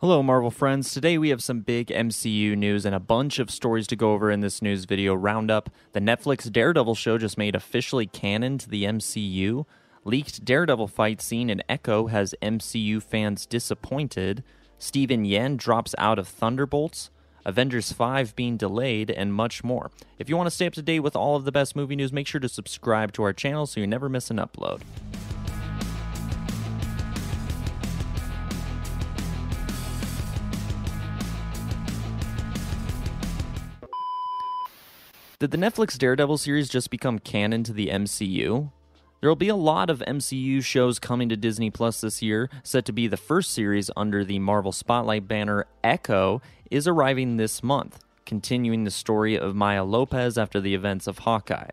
Hello, Marvel friends. Today we have some big MCU news and a bunch of stories to go over in this news video roundup. The Netflix Daredevil show just made officially canon to the MCU. Leaked Daredevil fight scene in Echo has MCU fans disappointed. Steven Yeun drops out of Thunderbolts. Avengers 5 being delayed, and much more. If you want to stay up to date with all of the best movie news, make sure to subscribe to our channel so you never miss an upload. Did the Netflix Daredevil series just become canon to the MCU? There will be a lot of MCU shows coming to Disney Plus this year. Set to be the first series under the Marvel Spotlight banner, Echo, is arriving this month, continuing the story of Maya Lopez after the events of Hawkeye.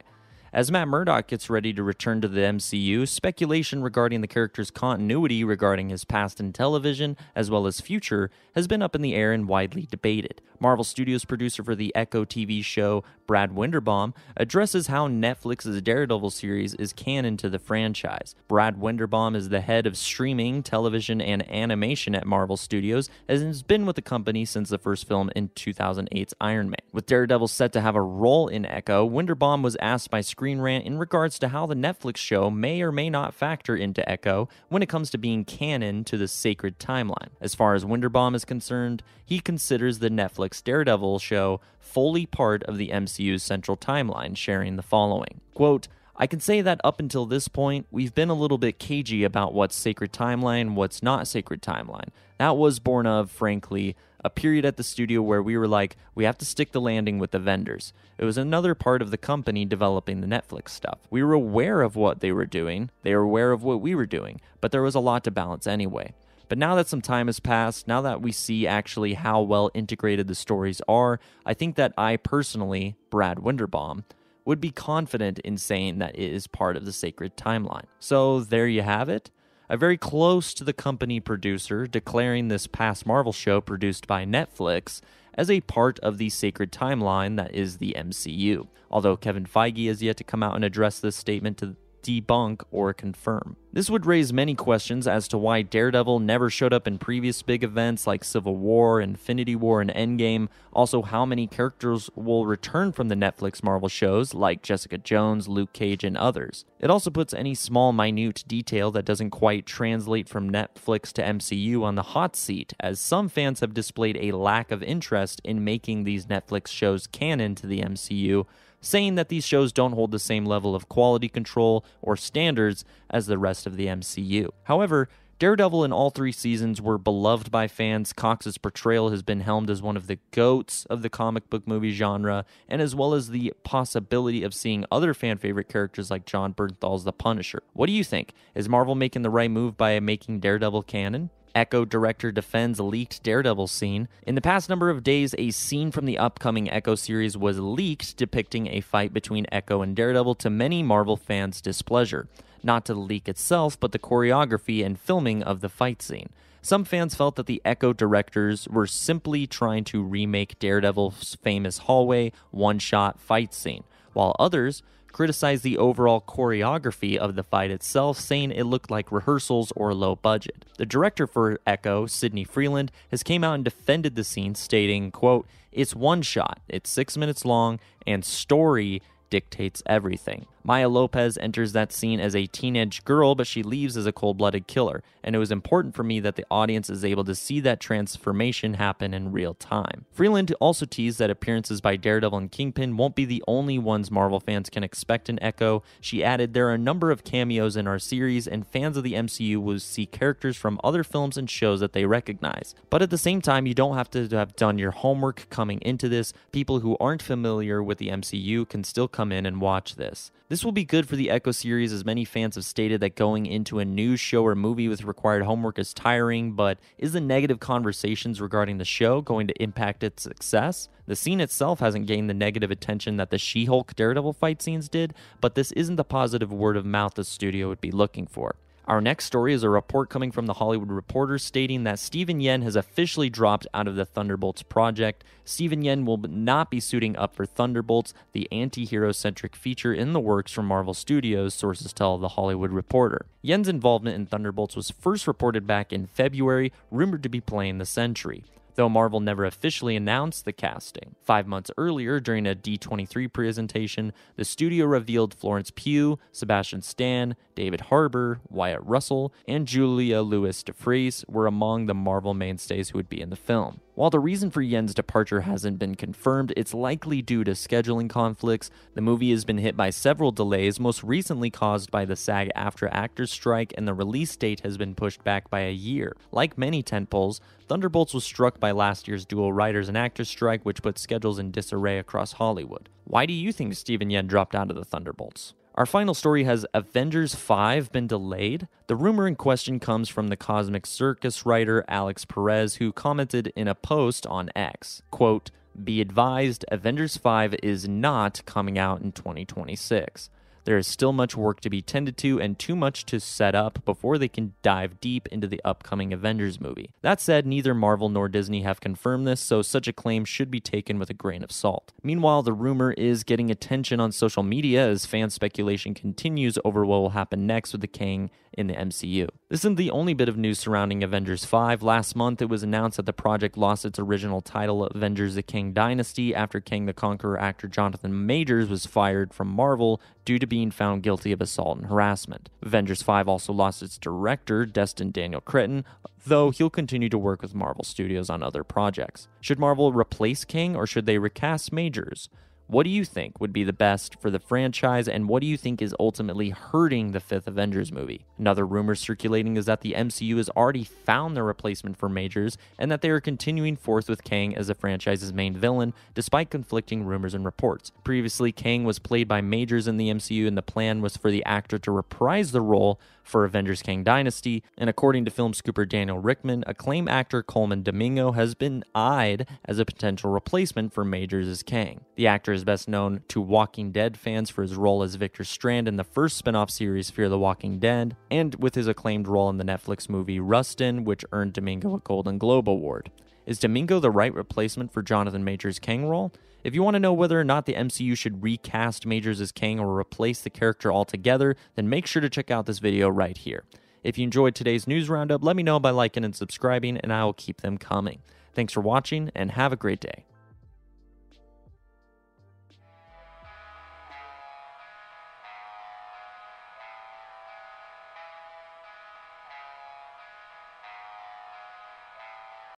As Matt Murdock gets ready to return to the MCU, speculation regarding the character's continuity regarding his past in television as well as future has been up in the air and widely debated. Marvel Studios producer for the Echo TV show, Brad Winderbaum, addresses how Netflix's Daredevil series is canon to the franchise. Brad Winderbaum is the head of streaming, television, and animation at Marvel Studios and has been with the company since the first film in 2008's Iron Man. With Daredevil set to have a role in Echo, Winderbaum was asked by Screen Rant in regards to how the Netflix show may or may not factor into Echo when it comes to being canon to the sacred timeline. As far as Winderbaum is concerned, he considers the Netflix Daredevil show fully part of the MCU's central timeline, sharing the following Quote, I can say that up until this point, we've been a little bit cagey about what's sacred timeline, what's not sacred timeline. That was born of, frankly, a period at the studio where we were like, we have to stick the landing with the vendors. It was another part of the company developing the Netflix stuff. We were aware of what they were doing, they were aware of what we were doing, but there was a lot to balance anyway. But now that some time has passed, now that we see actually how well integrated the stories are, I think that I personally, Brad Winderbaum, would be confident in saying that it is part of the sacred timeline. So there you have it. A very close to the company producer declaring this past Marvel show produced by Netflix as a part of the sacred timeline that is the MCU. Although Kevin Feige has yet to come out and address this statement to debunk or confirm. This would raise many questions as to why Daredevil never showed up in previous big events like Civil War, Infinity War, and Endgame. Also, how many characters will return from the Netflix Marvel shows like Jessica Jones, Luke Cage, and others. It also puts any small, minute detail that doesn't quite translate from Netflix to MCU on the hot seat, as some fans have displayed a lack of interest in making these Netflix shows canon to the MCU saying that these shows don't hold the same level of quality control or standards as the rest of the MCU. However, Daredevil in all three seasons were beloved by fans. Cox's portrayal has been helmed as one of the goats of the comic book movie genre, and as well as the possibility of seeing other fan favorite characters like Jon Bernthal's The Punisher. What do you think? Is Marvel making the right move by making Daredevil canon? Echo director defends leaked Daredevil scene. In the past number of days, a scene from the upcoming Echo series was leaked depicting a fight between Echo and Daredevil to many Marvel fans' displeasure. Not to the leak itself, but the choreography and filming of the fight scene. Some fans felt that the Echo directors were simply trying to remake Daredevil's famous hallway one shot fight scene, while others criticized the overall choreography of the fight itself, saying it looked like rehearsals or low budget. The director for Echo, Sidney Freeland, has came out and defended the scene, stating, quote, It's one shot, it's six minutes long, and story dictates everything. Maya Lopez enters that scene as a teenage girl, but she leaves as a cold blooded killer. And it was important for me that the audience is able to see that transformation happen in real time. Freeland also teased that appearances by Daredevil and Kingpin won't be the only ones Marvel fans can expect in Echo. She added, There are a number of cameos in our series, and fans of the MCU will see characters from other films and shows that they recognize. But at the same time, you don't have to have done your homework coming into this. People who aren't familiar with the MCU can still come in and watch this. This will be good for the Echo series, as many fans have stated that going into a new show or movie with required homework is tiring, but is the negative conversations regarding the show going to impact its success? The scene itself hasn't gained the negative attention that the She Hulk Daredevil fight scenes did, but this isn't the positive word of mouth the studio would be looking for. Our next story is a report coming from the Hollywood Reporter stating that Steven Yeun has officially dropped out of the Thunderbolts project. Steven Yeun will not be suiting up for Thunderbolts, the anti hero centric feature in the works from Marvel Studios, sources tell the Hollywood Reporter. Yeun's involvement in Thunderbolts was first reported back in February, rumored to be playing the Sentry though Marvel never officially announced the casting. Five months earlier, during a D23 presentation, the studio revealed Florence Pugh, Sebastian Stan, David Harbour, Wyatt Russell, and Julia Louis Dreyfus were among the Marvel mainstays who would be in the film. While the reason for Yeun's departure hasn't been confirmed, it's likely due to scheduling conflicts. The movie has been hit by several delays, most recently caused by the SAG AFTRA actors strike, and the release date has been pushed back by a year. Like many tentpoles, Thunderbolts was struck by last year's dual writers and actors strike, which put schedules in disarray across Hollywood. Why do you think Steven Yeun dropped out of the Thunderbolts? Our final story has Avengers 5 been delayed? The rumor in question comes from the Cosmic Circus writer Alex Perez, who commented in a post on X, quote, Be advised, Avengers 5 is not coming out in 2026. There is still much work to be tended to and too much to set up before they can dive deep into the upcoming Avengers movie. That said, neither Marvel nor Disney have confirmed this, so such a claim should be taken with a grain of salt. Meanwhile, the rumor is getting attention on social media as fan speculation continues over what will happen next with the Kang in the MCU. This isn't the only bit of news surrounding Avengers 5. Last month, it was announced that the project lost its original title, Avengers the Kang Dynasty, after Kang the Conqueror actor Jonathan Majors was fired from Marvel due to being found guilty of assault and harassment. Avengers 5 also lost its director, Destin Daniel Cretton, though he'll continue to work with Marvel Studios on other projects. Should Marvel replace Kang or should they recast Majors? What do you think would be the best for the franchise, and what do you think is ultimately hurting the fifth Avengers movie? Another rumor circulating is that the MCU has already found their replacement for Majors, and that they are continuing forth with Kang as the franchise's main villain, despite conflicting rumors and reports. Previously, Kang was played by Majors in the MCU, and the plan was for the actor to reprise the role for Avengers Kang Dynasty, and according to film scooper Daniel Richtman, acclaimed actor Colman Domingo has been eyed as a potential replacement for Majors as Kang. The actor is best known to Walking Dead fans for his role as Victor Strand in the first spin off series Fear the Walking Dead, and with his acclaimed role in the Netflix movie Rustin, which earned Domingo a Golden Globe Award. Is Domingo the right replacement for Jonathan Majors' Kang role? If you want to know whether or not the MCU should recast Majors as Kang or replace the character altogether, then make sure to check out this video right here. If you enjoyed today's news roundup, let me know by liking and subscribing, and I will keep them coming. Thanks for watching, and have a great day.